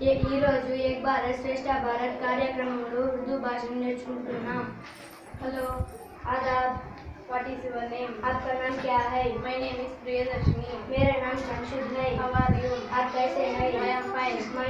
ఈరోజు भारत భారత్ శ్రేష్ఠ భారత్ కార్యక్రమంలో ఉర్దూ భాషను నేర్చుకుంటున్నాం హలో आदाब व्हाट इज़ योर नेम आपका नाम क्या है? माय नेम इज़ प्रियदर्शनी मेरा नाम शमशुद है. हाउ आर यू आप कैसे हैं? I am fine my